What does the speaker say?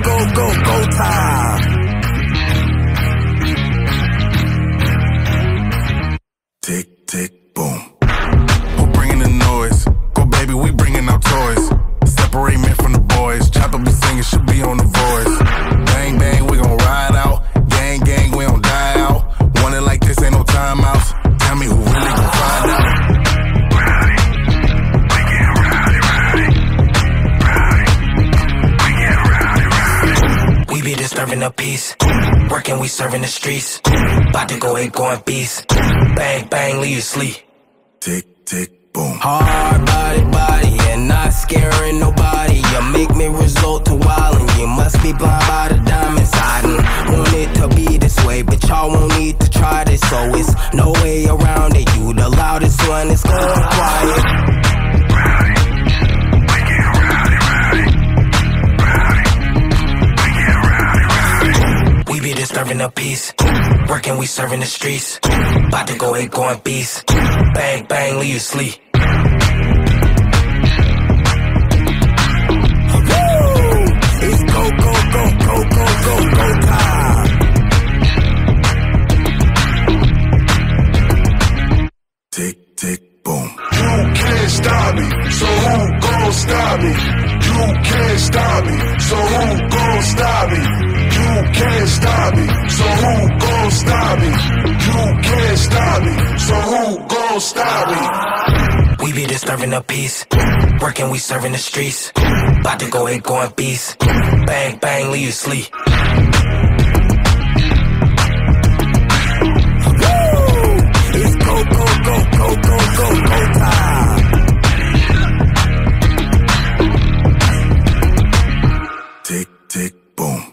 go, go, go time. Tick, tick, boom. We're bringing the noise. Go, baby, we bringing our toys. Separate men from the boys. Chopper be singing, should be on the voice. Bang, bang, we gon' ride out. Gang, gang, we don't die out. Want it like this, ain't no timeouts. Tell me who disturbing the peace. Working, we serving the streets. About to go ape, going beast. Bang, bang, leave you sleep. Tick, tick, boom. Hard body, body, and not scaring nobody. You make me resort to wildin'. You must be blind by the diamonds. I didn't mm, want it to be this way, but y'all won't need to try this. So it's no way around it. You the loudest one, it's gonna quiet. Be disturbing the peace. Working, we serving the streets. About to go ape, going beast. Bang, bang, leave you sleep. It's go, go, go, go, go, go, go time. Tick, tick, boom. You can't stop me, so who gon' stop me? You can't stop me, so who gon' can't stop me, so who gon' stop me? You can't stop me, so who gon' stop me? We be disturbing the peace. Working, we serving the streets. About to go ape, going beast. Bang, bang, leave you sleep. It's go, go, go, go, go, go, go time. Tick, tick, boom.